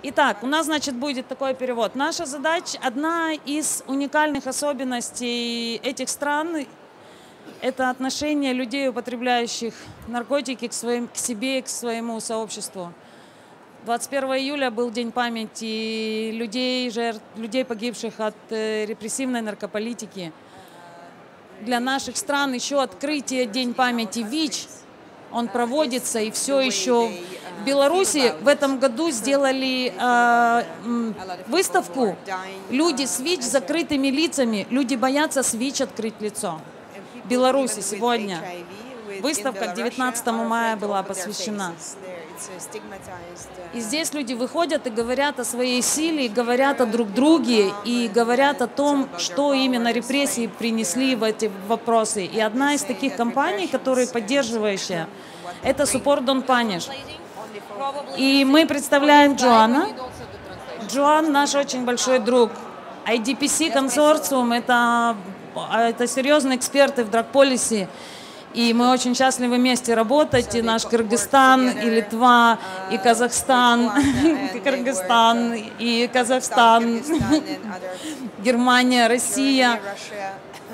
Итак, у нас, значит, будет такой перевод. Наша задача, одна из уникальных особенностей этих стран, это отношение людей, употребляющих наркотики к, своим, к себе и к своему сообществу. 21 июля был день памяти людей, жертв, людей погибших от э, репрессивной наркополитики. Для наших стран еще открытие День памяти ВИЧ, он проводится и все еще в Беларуси в этом году сделали э, выставку «Люди с ВИЧ с закрытыми лицами». Люди боятся с ВИЧ открыть лицо. В Беларуси сегодня выставка к 19 мая была посвящена. И здесь люди выходят и говорят о своей силе, и говорят о друг друге, и говорят о том, что именно репрессии принесли в эти вопросы. И одна из таких компаний, которые поддерживающая, это Support Don't Punish. И мы представляем Джоанна. Джоан наш очень большой друг. IDPC консорциум это, это серьезные эксперты в драг-полиси. И мы очень счастливы вместе работать. И наш Кыргызстан, и Литва, и Казахстан, и Кыргызстан, и Казахстан, Германия, Россия.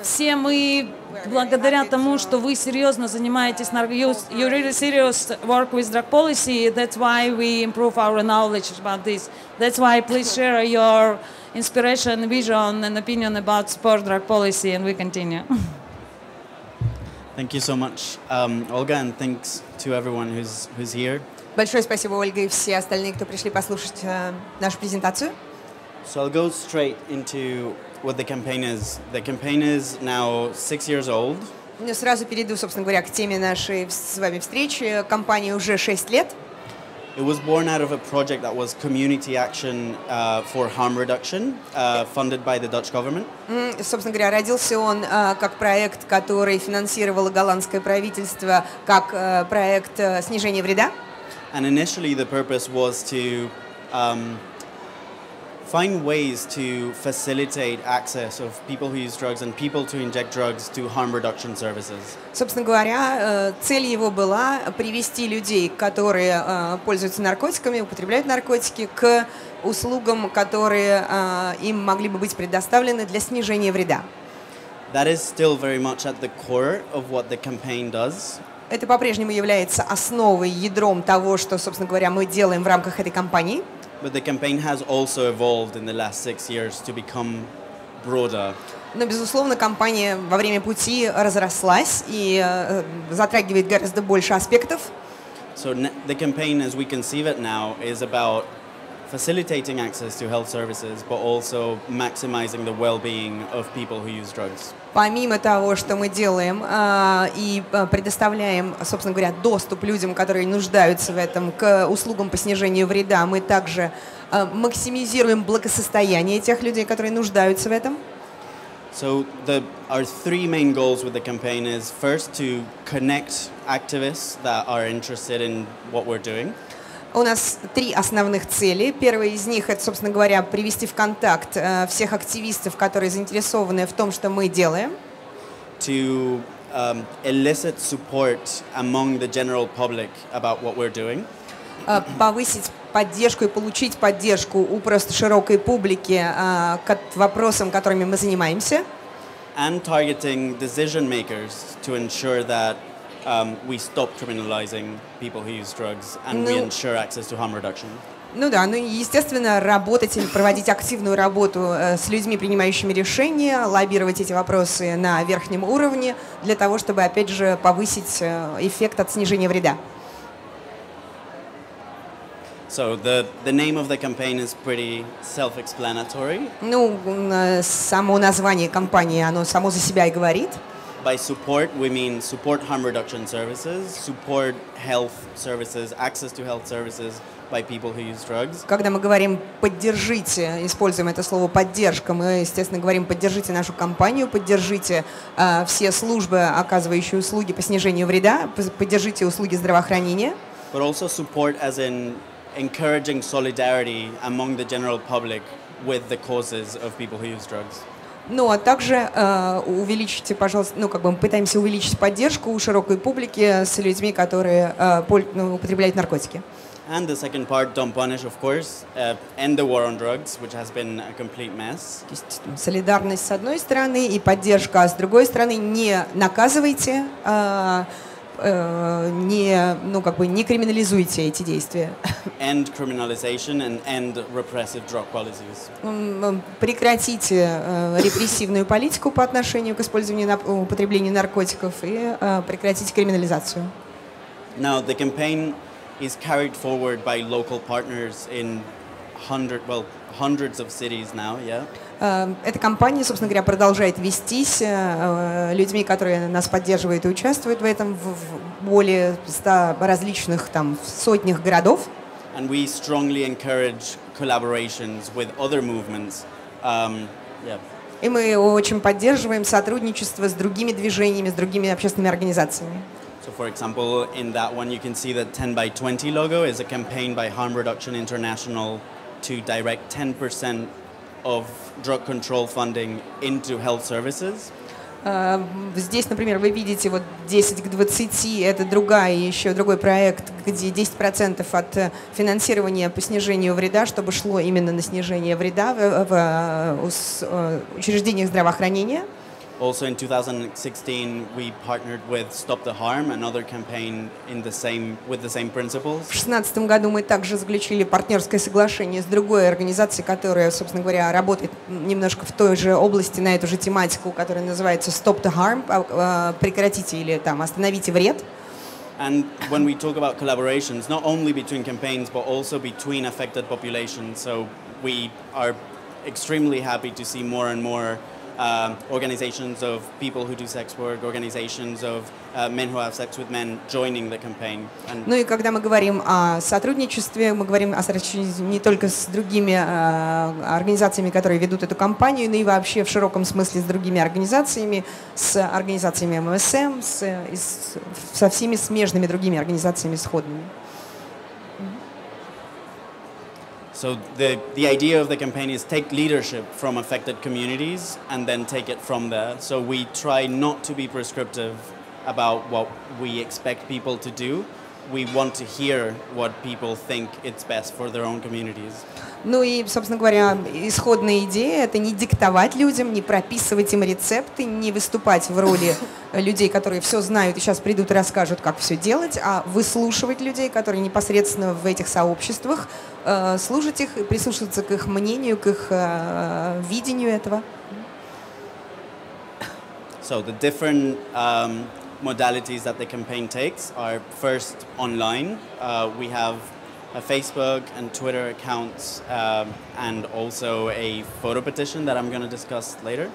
Все мы благодаря тому, что вы серьезно занимаетесь, you, you really serious work with drug policy, that's why we improve our knowledge about this. That's why please share your inspiration, vision and opinion about sport drug policy and we continue. Thank you so much, um, Olga, and thanks to everyone who's, who's here. Большое спасибо, Ольга, и все остальные, кто пришли послушать э, нашу презентацию. So I'll go straight into what the campaign is. The campaign is now six years old. Ну, сразу перейду, собственно говоря, к теме нашей с вами встречи. Компании уже 6 лет. It was born out of a project that was community action uh, for harm reduction, uh, funded by the Dutch government. Mm, собственно говоря, родился он uh, как проект, который финансировало голландское правительство, как uh, проект uh, снижения вреда. And initially the purpose was to um, find ways to facilitate access of people who use drugs and people to inject drugs to harm reduction services. Собственно говоря, цель его была привести людей, которые пользуются наркотиками, употребляют наркотики, к услугам, которые им могли бы быть предоставлены для снижения вреда. That is still very much at the core of what the campaign does. Это по-прежнему является основой, ядром того, что, собственно говоря, мы делаем в рамках этой кампании. But the campaign has also evolved in the last six years to become broader. Но, безусловно, компания во время пути разрослась и э, затрагивает гораздо больше аспектов. So the campaign, as we conceive it now, is about facilitating access to health services, but also maximizing the well-being of people who use drugs. Помимо того, что мы делаем э, и предоставляем, собственно говоря, доступ людям, которые нуждаются в этом, к услугам по снижению вреда, мы также э, максимизируем благосостояние тех людей, которые нуждаются в этом. So the, our three main goals with the campaign is first to connect activists that are interested in what we're doing. У нас три основных цели. Первая из них это, собственно говоря, привести в контакт э, всех активистов, которые заинтересованы в том, что мы делаем. To um, elicit support among the general public about what we're doing. Э, повысить поддержку и получить поддержку у просто широкой публики э, к вопросам, которыми мы занимаемся. And targeting decision makers to ensure that um, we stop criminalizing people who use drugs and ну, we ensure access to harm reduction. Ну да, ну и, естественно, работать или проводить активную работу э, с людьми, принимающими решения, лоббировать эти вопросы на верхнем уровне для того, чтобы, опять же, повысить э, эффект от снижения вреда. So the, the name of the campaign is pretty self-explanatory. Ну, э, само название кампании, оно само за себя и говорит. By support, we mean support harm reduction services, support health services, access to health services by people who use drugs. Когда мы говорим «поддержите», используем это слово «поддержка», мы, естественно, говорим «поддержите нашу компанию», «поддержите э, все службы, оказывающие услуги по снижению вреда», «поддержите услуги здравоохранения». But also support as in encouraging solidarity among the general public with the causes of people who use drugs. Ну, а также э, увеличите, пожалуйста, ну, как бы мы пытаемся увеличить поддержку у широкой публики с людьми, которые э, ну, употребляют наркотики. And the second part, don't punish, of course. Uh, end the war on drugs, which has been a complete mess. То есть солидарность с одной стороны и поддержка, а с другой стороны не наказывайте, э, не, ну, как бы не криминализуйте эти действия. End criminalization and end repressive drug policies. Прекратите э, репрессивную политику по отношению к использованию, употреблению наркотиков и э, прекратите криминализацию. Now, the campaign is carried forward by local partners in hundred, well, hundreds of cities now, yeah. Э, Эта кампания, собственно говоря, продолжает вестись э, э, людьми, которые нас поддерживают и участвуют в этом в более ста различных там сотнях городов. And we strongly encourage collaborations with other movements. Um, yeah. И мы очень поддерживаем сотрудничество с другими движениями, с другими общественными организациями. So, for example, in that one, you can see the 10 by 20 logo is a campaign by Harm Reduction International to direct 10% of drug control funding into health services. Э, Здесь, например, вы видите вот 10 к 20, это другая, еще другой проект, где 10% от э, финансирования по снижению вреда, чтобы шло именно на снижение вреда в, в, э, ус- э, учреждениях здравоохранения. Also, in 2016, we partnered with Stop the Harm, another campaign in the same with the same principles. В 2016 году мы также заключили партнерское соглашение с другой организацией, которая, собственно говоря, работает немножко в той же области, на эту же тематику, которая называется Stop the Harm, а, э, прекратите или там остановите вред. And when we talk about collaborations, not only between campaigns but also between affected populations, so we are extremely happy to see more and more um, organizations of people who do sex work, organizations of uh, men who have sex with men joining the campaign. And Ну и когда мы говорим о сотрудничестве, мы говорим о сотрудничестве не только с другими э, организациями, которые ведут эту кампанию, но и вообще в широком смысле с другими организациями, с организациями МСМ, с, с- со всеми смежными другими организациями сходными. So the, the idea of the campaign is take leadership from affected communities and then take it from there. So we try not to be prescriptive about what we expect people to do. We want to hear what people think it's best for their own communities. Ну и, собственно говоря, исходная идея – это не диктовать людям, не прописывать им рецепты, не выступать в роли людей, которые все знают и сейчас придут и расскажут, как все делать, а выслушивать людей, которые непосредственно в этих сообществах, э, слушать их, и прислушиваться к их мнению, к их э, видению этого. So the different um, modalities that the campaign takes are first online. Uh, we have a Facebook and Twitter accounts um, and also a photo petition that I'm going to discuss later.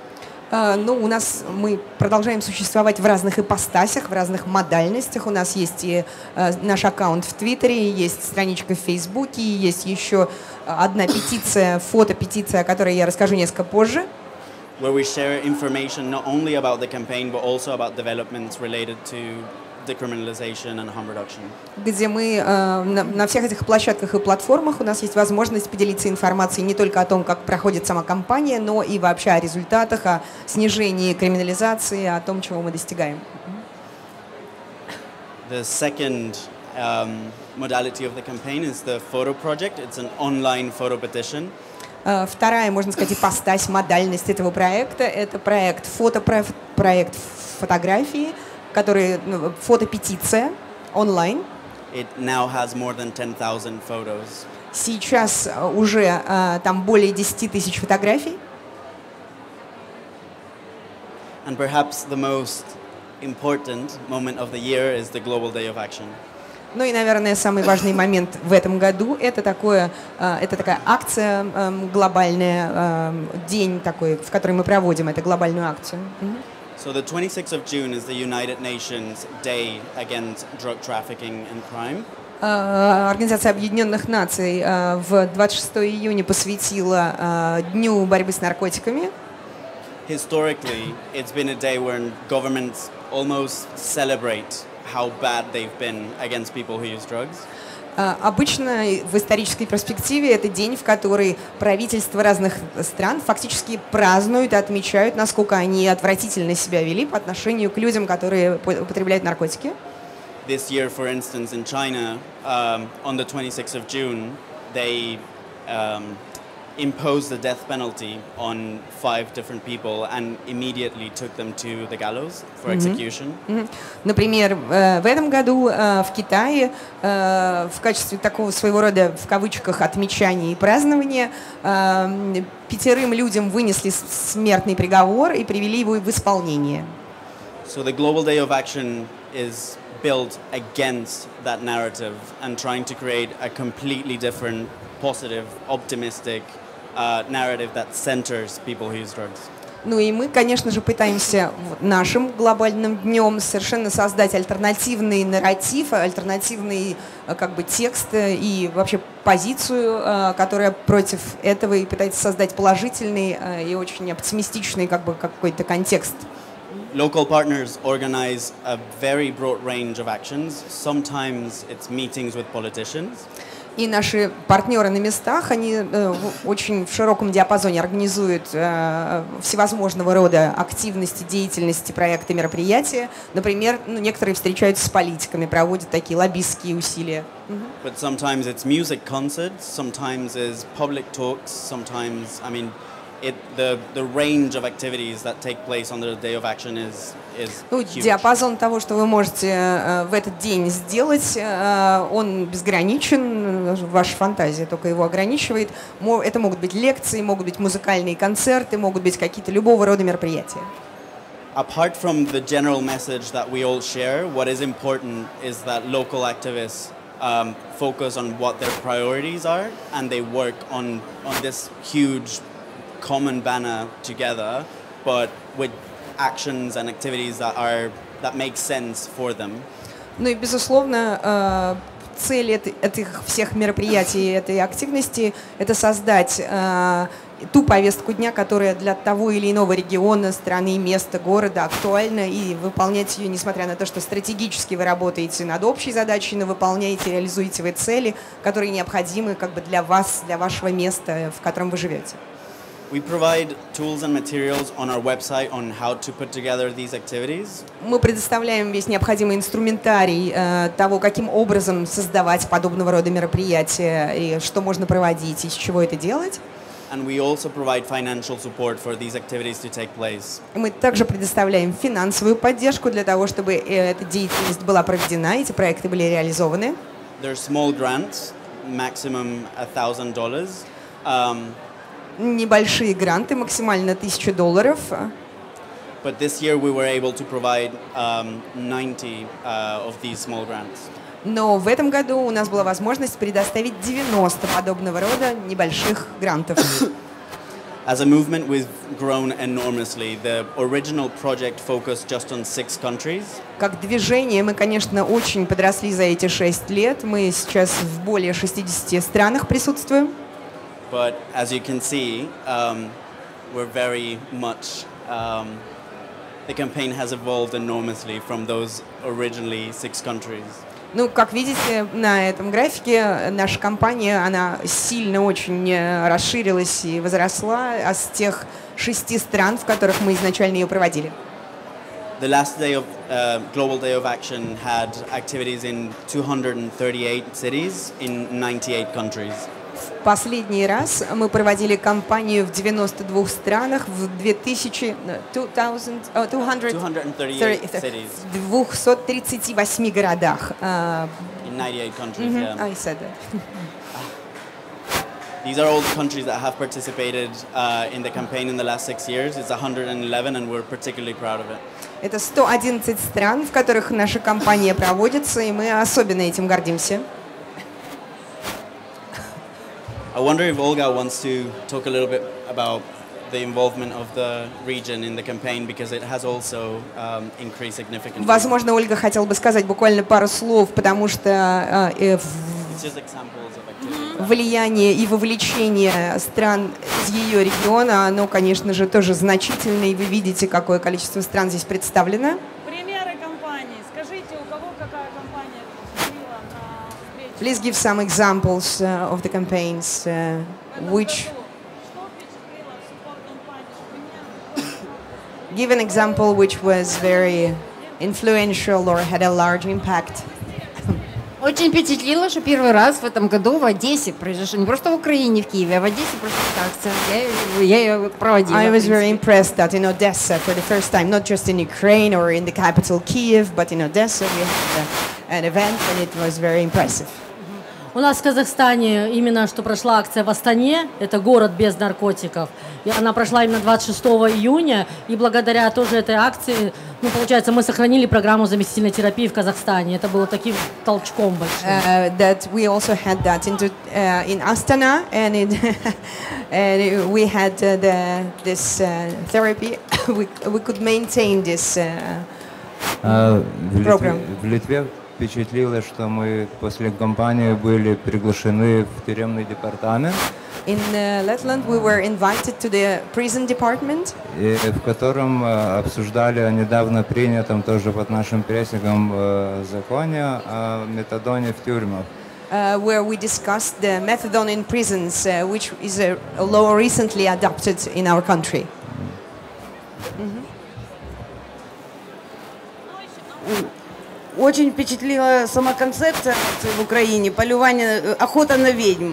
Э, Ну, у нас мы продолжаем существовать в разных ипостасях, в разных модальностях. У нас есть и э, наш аккаунт в Твиттере, есть страничка в Фейсбуке, есть еще одна петиция, фотопетиция, о которой я расскажу несколько позже. where we share information not only about the campaign but also about developments related to decriminalization and harm reduction. где мы э, на, на всех этих площадках и платформах у нас есть возможность поделиться информацией не только о том, как проходит сама кампания, но и вообще о результатах, о снижении криминализации, о том, чего мы достигаем. The second um, modality of the campaign is the photo project. It's an online photo petition. Э, Вторая, можно сказать, ипостась, модальность этого проекта – это проект фотопроект, проект фотографии, который ну, фотопетиция онлайн. It now has more than 10,000 photos. Сейчас э, уже э, там более 10 тысяч фотографий. And perhaps the most important moment of the year is the Global Day of Action. Ну и, наверное, самый важный момент в этом году это такое, э, это такая акция эм, глобальная, эм, день такой, в который мы проводим эту глобальную акцию. Мгм. So the 26th of June is the United Nations Day Against Drug Trafficking and Crime. Э, Организация Объединенных Наций э, в 26 июня посвятила э, Дню борьбы с наркотиками. Historically, it's been a day when governments almost celebrate how bad they've been against people who use drugs. Э, Обычно в исторической перспективе это день, в который правительства разных стран фактически празднуют и отмечают, насколько они отвратительно себя вели по отношению к людям, которые по- употребляют наркотики. this year, for instance, in China, um, on the 26th of June, they um, imposed the death penalty on five different people and immediately took them to the gallows for execution. Мгм. Например, э, в этом году э, в Китае э, в качестве такого своего рода, в кавычках, отмечания и празднования э, пятерым людям вынесли с- смертный приговор и привели его в исполнение. So the Global Day of Action is built against that narrative and trying to create a completely different, positive, optimistic uh, narrative that centers people who use drugs. Ну и мы, конечно же, пытаемся нашим глобальным днем совершенно создать альтернативный нарратив, альтернативный э, как бы текст э, и вообще позицию, э, которая против этого и пытается создать положительный и очень оптимистичный как бы какой-то контекст. Local partners organize a very broad range of actions. Sometimes it's meetings with politicians. И наши партнеры на местах, они э, очень в широком диапазоне организуют э, всевозможного рода активности, деятельности, проекты, мероприятия. Например, ну, некоторые встречаются с политиками, проводят такие лоббистские усилия. But sometimes it's music concerts, sometimes it's public talks, sometimes, I mean, it, the, the range of activities that take place on the Day of Action is Ну, диапазон того, что вы можете э, в этот день сделать, э, он безграничен, ваша фантазия только его ограничивает. Это могут быть лекции, могут быть музыкальные концерты, могут быть какие-то любого рода мероприятия. Apart from the general message that we all share, what is important is that local activists um, focus on what their priorities are and they work on, on this huge common banner together, but with actions and activities that are that make sense for them. Ну и, безусловно, э, цель этих всех мероприятий, этой активности – это создать э, ту повестку дня, которая для того или иного региона, страны, места, города актуальна, и выполнять ее, несмотря на то, что стратегически вы работаете над общей задачей, но выполняете, реализуете вы цели, которые необходимы как бы для вас, для вашего места, в котором вы живете. Мы предоставляем весь необходимый инструментарий э, того, каким образом создавать подобного рода мероприятия, и что можно проводить, и с чего это делать. And we also provide financial support for these activities to take place. Мы также предоставляем финансовую поддержку для того, чтобы э, эта деятельность была проведена, эти проекты были реализованы. They're small grants, maximum $1,000. Um, Небольшие гранты, максимально 1000 долларов. but this year we were able to provide um, 90 uh, of these small grants. Но в этом году у нас была возможность предоставить 90 подобного рода небольших грантов. As a movement, we've grown enormously. The original project focused just on six countries. Как движение мы, конечно, очень подросли за эти шесть лет. Мы сейчас в более 60 странах присутствуем. But as you can see, um, we're very much. Um, the campaign has evolved enormously from those originally six countries. Ну, как видите на этом графике, наша компания, она сильно очень э, расширилась и возросла а с тех шести стран, в которых мы изначально ее проводили. The last day of uh, Global Day of Action had activities in 238 cities in 98 countries. В последний раз мы проводили кампанию в 92 странах в 2000, э, 2000, э, 200, 238 cities в 238 городах. А, in 98 countries. мгм, Yeah. I said that. These are all the countries that have participated uh, in the campaign in the last six years. It's 111, and we're particularly proud of it. Это 111 стран, в которых наша компания проводится, и мы особенно этим гордимся. I wonder if Olga wants to talk a little bit about the involvement of the region in the campaign because it has also um, increased significantly. Возможно, Ольга хотела бы сказать буквально пару слов, потому что э, э, в- влияние и вовлечение стран из ее региона, оно, конечно же, тоже значительно, и вы видите, какое количество стран здесь представлено. Please give some examples uh, of the campaigns, uh, в этом which году? Что впечатлило в support компании? Пример. give an example which was very influential or had a large impact. Очень впечатлило, что первый раз в этом году в Одессе произошло, не просто в Украине, в Киеве, а в Одессе прошла эта акция. Я, я ее проводила. I в was very принципе. impressed that in Odessa, for the first time, not just in Ukraine or in the capital Kiev, but in Odessa, we had uh, an event and it was very impressive. У нас в Казахстане именно что прошла акция в Астане, это город без наркотиков. И она прошла именно 26 июня, и благодаря тоже этой акции, ну, получается, мы сохранили программу заместительной терапии в Казахстане. Это было таким толчком большим. Uh, that we also had that into, uh, in Astana, and, it and we had uh, the, this uh, therapy. we, we could maintain this. Uh, А в, Литве, в Литве впечатлило, что мы после кампании были приглашены в тюремный департамент, in uh, Letland, we were invited to the prison department, и в котором э, обсуждали о недавно принятом тоже под нашим прессингом э, законе о метадоне в тюрьмах. uh, where we discussed the methadone in prisons, uh, which is a, a law recently adopted in our country. Очень впечатлила сама концепция в Украине, полювание, э, охота на ведьм.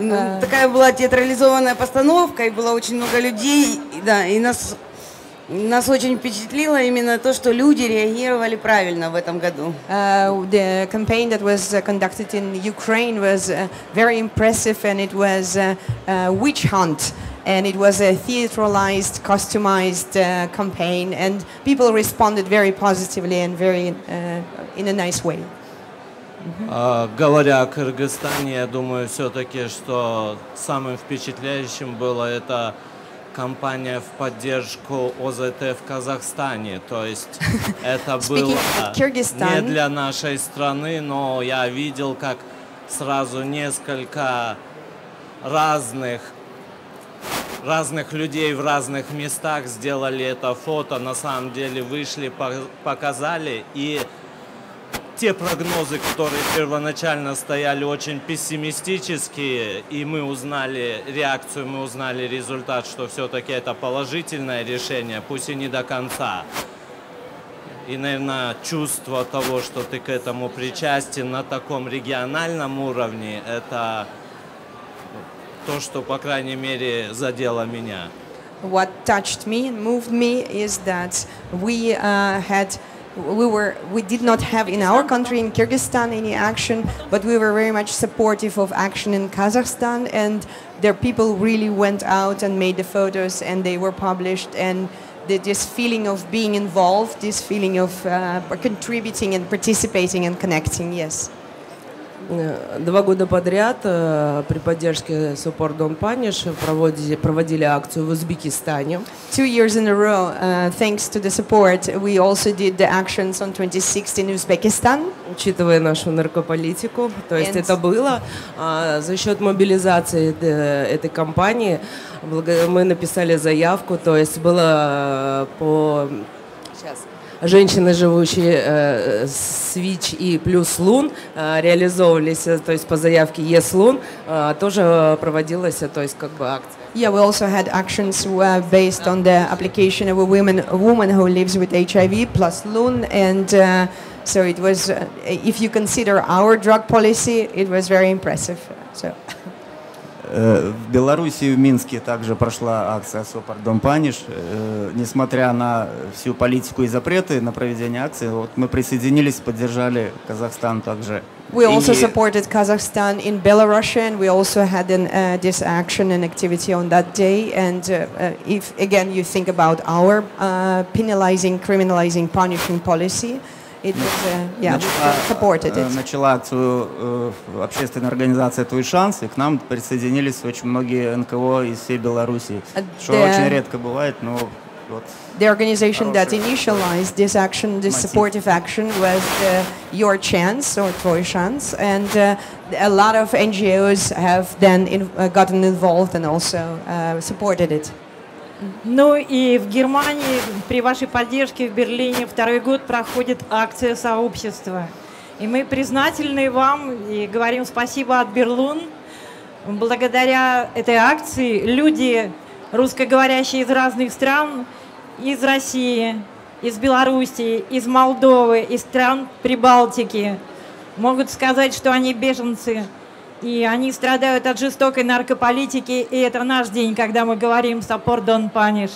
Ну, Такая была театрализованная постановка, и было очень много людей, и, да, и нас, нас очень впечатлило именно то, что люди реагировали правильно в этом году. Uh, the campaign that was uh, conducted in Ukraine was uh, very impressive, and it was uh, a witch hunt, and it was a theatralized, customized uh, campaign, and people responded very positively and very uh, in a nice way. А, Говоря о Кыргызстане, я думаю все-таки, что самым впечатляющим было это кампания в поддержку ОЗТ в Казахстане. То есть это было не для нашей страны, но я видел, как сразу несколько разных разных людей в разных местах сделали это фото, на самом деле вышли, по- показали, и те прогнозы, которые первоначально стояли очень пессимистические, и мы узнали реакцию, мы узнали результат, что все-таки это положительное решение, пусть и не до конца. И, наверное, чувство того, что ты к этому причастен на таком региональном уровне, это то, что, по крайней мере, задело меня. What touched me and moved me is that we uh, had we were we did not have in our country in Kyrgyzstan any action, but we were very much supportive of action in Kazakhstan, and their people really went out and made the photos, and they were published, and the, this feeling of being involved, this feeling of uh, contributing and participating and connecting, yes. Э, Два года подряд э, при поддержке Support Don't Punish проводили, проводили акцию в Узбекистане. Two years in a row, uh, thanks to the support, we also did the actions on 26th in Uzbekistan. Учитывая нашу наркополитику, то есть And- это было а, за счет мобилизации э, этой компании. Мы написали заявку, то есть было по сейчас женщины, живущие э, с ВИЧ и плюс Лун, э, реализовывались, э, то есть по заявке ЕС Лун, э, тоже проводилась, э, то есть как бы акция. Yeah, we also had actions uh, based on the application of a woman, a woman who lives with HIV plus LUN, and uh, so it was. Uh, if you consider our drug policy, it was very impressive. So. Э, В Беларуси, в Минске также прошла акция «Сопар Дом Паниш». Э, Несмотря на всю политику и запреты на проведение акции, вот мы присоединились, поддержали Казахстан также. We also И- supported Kazakhstan in Belarus, and we also had an, uh, this action and activity on that day. And uh, uh, if again you think about our uh, penalizing, criminalizing, punishing policy, it was uh, yeah we начала, supported э, it. начала акцию э, общественная организация «Твой шанс», и к нам присоединились очень многие НКО из всей Беларуси, А что the- очень редко бывает, но вот The organization that Хороший. initialized this action, this Мотив. supportive action, was uh, Your Chance or Твой Chance, and uh, a lot of NGOs have then in, uh, gotten involved and also uh, supported it. Ну и в Германии при вашей поддержке в Берлине второй год проходит акция сообщества. И мы признательны вам и говорим спасибо от Берлун. Благодаря этой акции люди, русскоговорящие из разных стран, из России, из Белоруссии, из Молдовы, из стран Прибалтики могут сказать, что они беженцы, и они страдают от жестокой наркополитики, и это наш день, когда мы говорим «Support don't punish».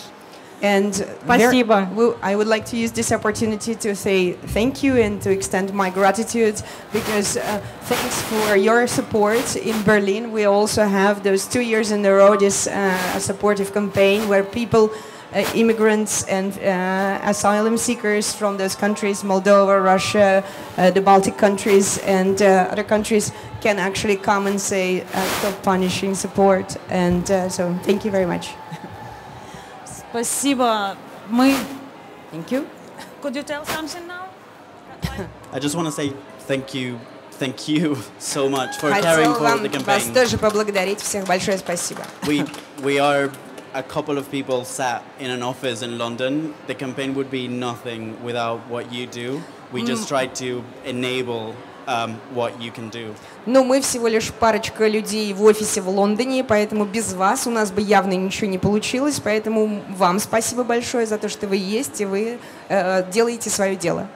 And Спасибо. there- we- I would like to use this opportunity to say thank you and to extend my gratitude because uh, thanks for your support in Berlin. We also have those two years in a row this uh, supportive campaign where people, uh, immigrants and uh, asylum seekers from those countries, Moldova, Russia, uh, the Baltic countries, and uh, other countries, can actually come and say uh, stop punishing support. And uh, so, thank you very much. Спасибо. Мы... Thank you. Could you tell something now? I just want to say thank you, thank you so much for caring Хотел for вам the вас campaign. тоже поблагодарить. Всех большое спасибо. we we are a couple of people sat in an office in London. The campaign would be nothing without what you do. We just Mm. try to enable um, what you can do. Но мы всего лишь парочка людей в офисе в Лондоне, поэтому без вас у нас бы явно ничего не получилось. Поэтому вам спасибо большое за то, что вы есть и вы э, делаете свое дело.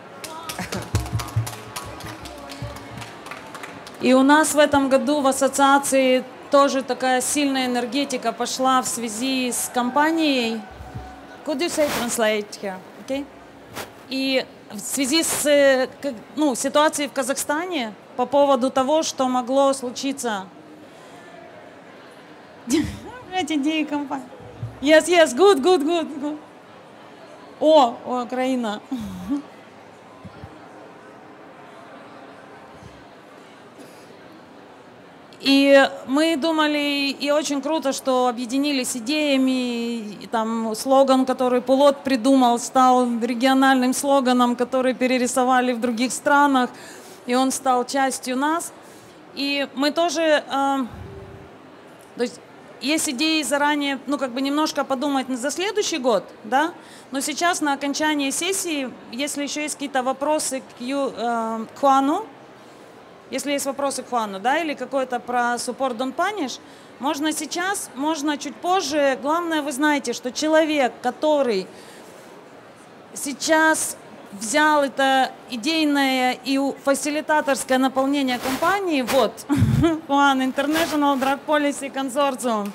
И у нас в этом году в ассоциации тоже такая сильная энергетика пошла в связи с компанией. Could you say translate here? Okay? И в связи с э, ну, ситуацией в Казахстане по поводу того, что могло случиться. Эти идеи компании. Yes, yes, good, good, good, good. О, Украина. И мы думали, и очень круто, что объединились идеями, и там слоган, который Пулот придумал, стал региональным слоганом, который перерисовали в других странах, и он стал частью нас. И мы тоже, э, то есть есть идеи заранее, ну как бы немножко подумать за следующий год, да, но сейчас на окончании сессии, если еще есть какие-то вопросы к, Ю, э, к Хуану, если есть вопросы к Хуану, да, или какой-то про support don't punish, можно сейчас, можно чуть позже. Главное, вы знаете, что человек, который сейчас взял это идейное и фасилитаторское наполнение компании, вот, One International Drug Policy Consortium,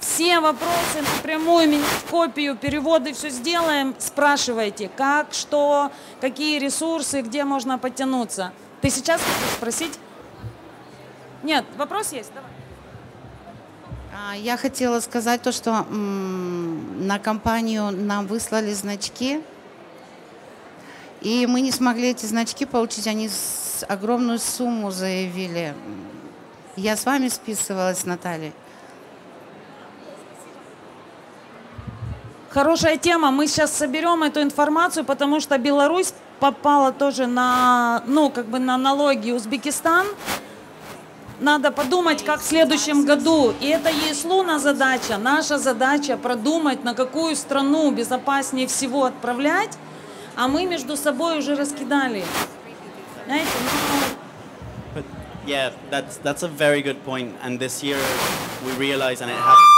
все вопросы напрямую, меня в копию, переводы, все сделаем, спрашивайте, как, что, какие ресурсы, где можно подтянуться. Ты сейчас хочешь спросить? Нет, вопрос есть? Давай. А, Я хотела сказать то, что на компанию нам выслали значки, и мы не смогли эти значки получить, они огромную сумму заявили. Я с вами списывалась, Наталья. Хорошая тема. Мы сейчас соберем эту информацию, потому что Беларусь попала тоже на, ну, как бы на налоги Узбекистан. Надо подумать, как в следующем году. И это ЕСЛУна задача. Наша задача продумать, на какую страну безопаснее всего отправлять, а мы между собой уже раскидали. Знаете, ну, yeah, that's that's a very good point. And this year we realized, and it happened.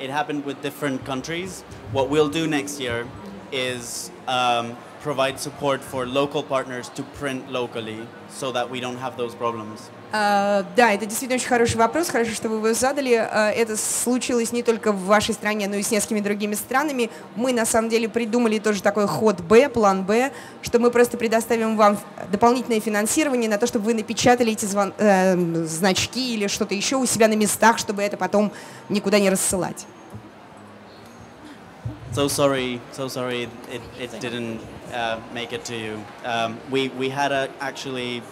It happened with different countries. What we'll do next year is um, provide support for local partners to print locally, so that we don't have those problems. А, Да, это действительно очень хороший вопрос. Хорошо, что вы его задали. А, Это случилось не только в вашей стране, но и с несколькими другими странами. Мы на самом деле придумали тоже такой ход Б, план Б, что мы просто предоставим вам дополнительное финансирование на то, чтобы вы напечатали эти звон- э, значки или что-то еще у себя на местах, чтобы это потом никуда не рассылать. So sorry, so sorry it, it didn't uh, make it to you. Um, we, we had a, actually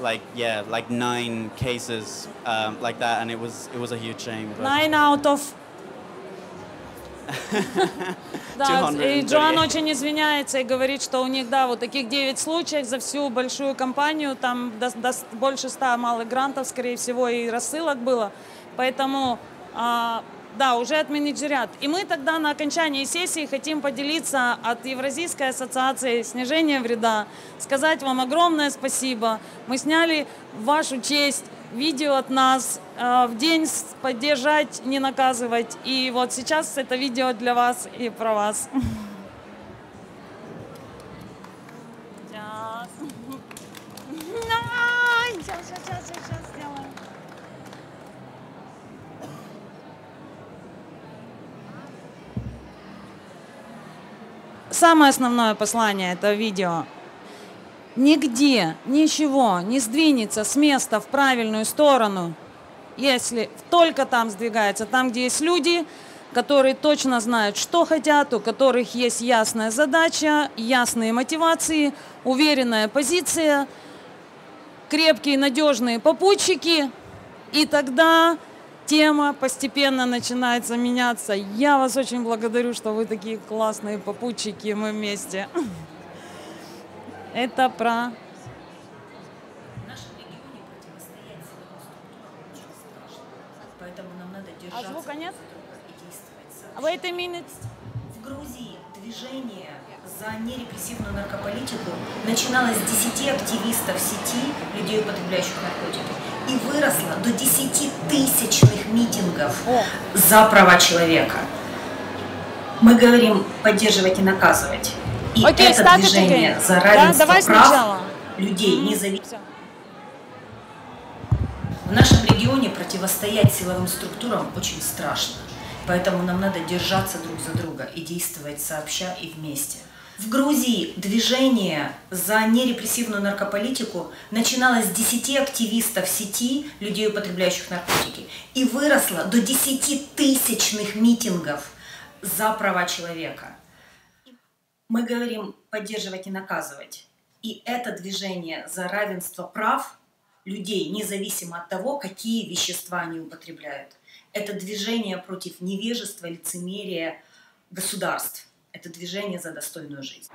like yeah like nine cases um, like that and it was it was a huge shame. but- Nine out of... Да, и 238. Джоан очень извиняется и говорит, что у них, да, вот таких 9 случаев за всю большую компанию, там до- до- больше 100 малых грантов, скорее всего, и рассылок было. Поэтому, а, да, уже от менеджерят. И мы тогда на окончании сессии хотим поделиться от Евразийской ассоциации снижения вреда, сказать вам огромное спасибо. Мы сняли вашу честь видео от нас э, в день поддержать, не наказывать. И вот сейчас это видео для вас и про вас. Самое основное послание этого видео. Нигде ничего не сдвинется с места в правильную сторону, если только там сдвигается, там, где есть люди, которые точно знают, что хотят, у которых есть ясная задача, ясные мотивации, уверенная позиция, крепкие, надежные попутчики, и тогда тема постепенно начинает меняться. Я вас очень благодарю, что вы такие классные попутчики, мы вместе. Это про... Поэтому нам надо А держаться звука нет? Wait a minute. В Грузии движение за нерепрессивную наркополитику начиналось с 10 активистов сети, людей, употребляющих наркотики, и выросло до 10 тысячных митингов за права человека. Мы говорим поддерживать и наказывать. И Окей, это движение again. за Да, равенство давай прав сначала. людей, независимо. В нашем регионе противостоять силовым структурам очень страшно. Поэтому нам надо держаться друг за друга и действовать сообща и вместе. В Грузии движение за нерепрессивную наркополитику начиналось с 10 активистов сети, людей, употребляющих наркотики, и выросло до 10 тысячных митингов за права человека. Мы говорим поддерживать и наказывать. И это движение за равенство прав людей, независимо от того, какие вещества они употребляют. Это движение против невежества, лицемерия государств. Это движение за достойную жизнь.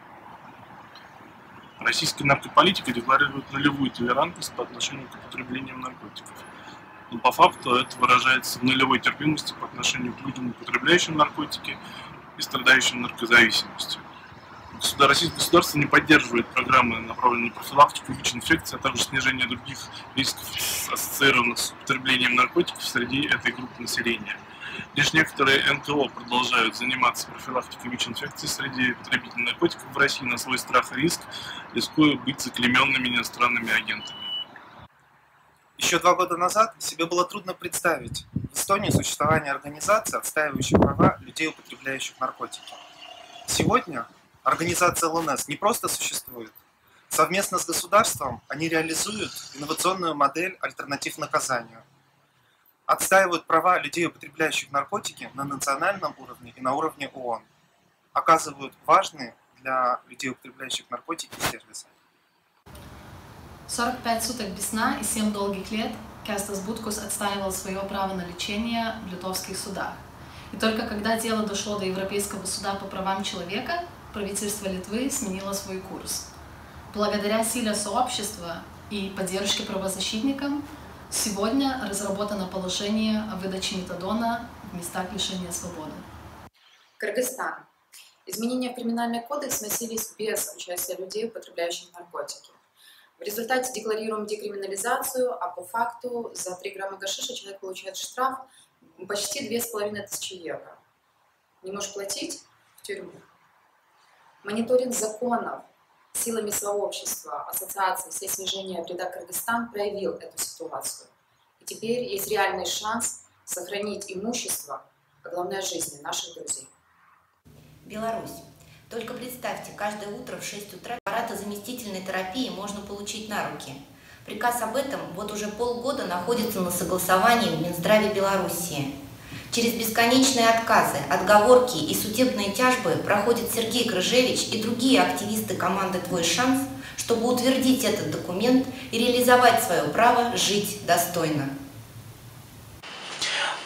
Российская наркополитика декларирует нулевую толерантность по отношению к употреблению наркотиков. Но по факту это выражается в нулевой терпимости по отношению к людям, употребляющим наркотики и страдающим наркозависимостью. Российское государство не поддерживает программы, направленные на профилактику ВИЧ-инфекции, а также снижение других рисков, ассоциированных с употреблением наркотиков среди этой группы населения. Лишь некоторые НКО продолжают заниматься профилактикой ВИЧ-инфекции среди потребителей наркотиков в России на свой страх и риск, рискуя быть заклеменными иностранными агентами. Еще два года назад себе было трудно представить в Эстонии существование организации, отстаивающей права людей, употребляющих наркотики. Сегодня организация ЛНС не просто существует. Совместно с государством они реализуют инновационную модель альтернатив наказанию. Отстаивают права людей, употребляющих наркотики на национальном уровне и на уровне ООН. Оказывают важные для людей, употребляющих наркотики, сервисы. 45 суток без сна и 7 долгих лет Кестас Буткус отстаивал свое право на лечение в литовских судах. И только когда дело дошло до Европейского суда по правам человека, правительство Литвы сменило свой курс. Благодаря силе сообщества и поддержке правозащитникам сегодня разработано положение о выдаче метадона в местах лишения свободы. Кыргызстан. Изменения в криминальный кодекс вносились без участия людей, употребляющих наркотики. В результате декларируем декриминализацию, а по факту за 3 грамма гашиша человек получает штраф почти 2500 евро. Не можешь платить – в тюрьму. Мониторинг законов силами сообщества, ассоциации «Все снижения вреда Кыргызстан» проявил эту ситуацию. И теперь есть реальный шанс сохранить имущество, а главное жизни наших друзей. Беларусь. Только представьте, каждое утро в 6 утра аппарата заместительной терапии можно получить на руки. Приказ об этом вот уже полгода находится на согласовании в Минздраве Белоруссии. Через бесконечные отказы, отговорки и судебные тяжбы проходит Сергей Крыжевич и другие активисты команды «Твой шанс», чтобы утвердить этот документ и реализовать свое право жить достойно.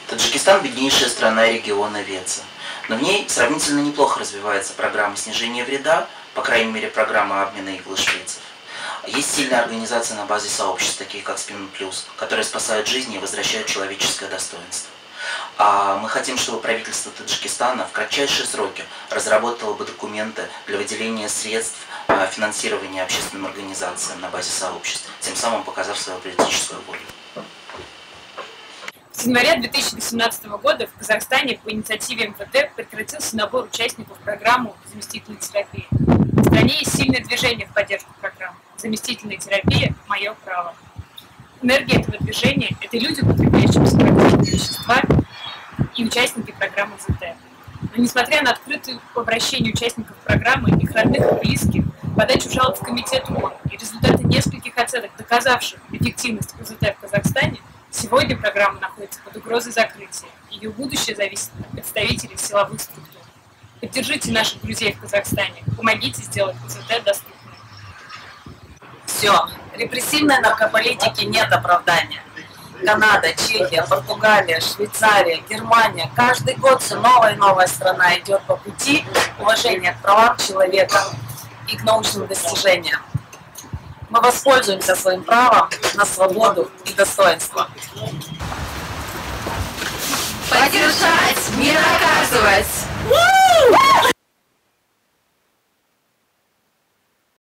Таджикистан – беднейшая страна региона ВЕЦа. Но в ней сравнительно неплохо развивается программа снижения вреда, по крайней мере программа обмена иглошвейцев. Есть сильные организации на базе сообществ, такие как Спин Плюс, которые спасают жизни и возвращают человеческое достоинство. А мы хотим, чтобы правительство Таджикистана в кратчайшие сроки разработало бы документы для выделения средств а, финансирования общественным организациям на базе сообществ, тем самым показав свою политическую волю. С января 2018 года в Казахстане по инициативе МВД прекратился набор участников в программу заместительной терапии. В стране есть сильное движение в поддержку программы. Заместительная терапия – мое право. Энергия этого движения – это люди, употребляющие психотропные вещества и участники программы ЗТ. Но несмотря на открытые обращения участников программы, их родных и близких, подачу жалоб в комитет ООН и результаты нескольких оценок, доказавших эффективность УЗТ в Казахстане, сегодня программа находится под угрозой закрытия. Ее будущее зависит от представителей силовых структур. Поддержите наших друзей в Казахстане, помогите сделать УЗТ доступным. Все, репрессивной наркополитики нет оправдания. Канада, Чехия, Португалия, Швейцария, Германия. Каждый год все новая и новая страна идет по пути уважения к правам человека и к научным достижениям. Мы воспользуемся своим правом на свободу и достоинство. Поддержать, не наказывать.